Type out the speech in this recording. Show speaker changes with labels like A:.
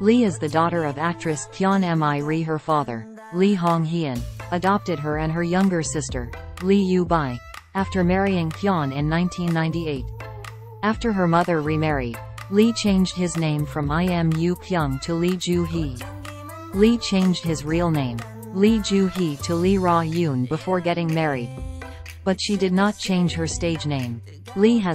A: Lee is the daughter of actress Kyon Mi Ri. Her father, Lee Hong Hien, adopted her and her younger sister, Lee Yu Bai, after marrying Kyon in 1998. After her mother remarried, Lee changed his name from Im Yu Kyung to Lee Ju Hee. Lee changed his real name, Lee Ju Hee to Lee Ra Yoon before getting married. But she did not change her stage name. Lee has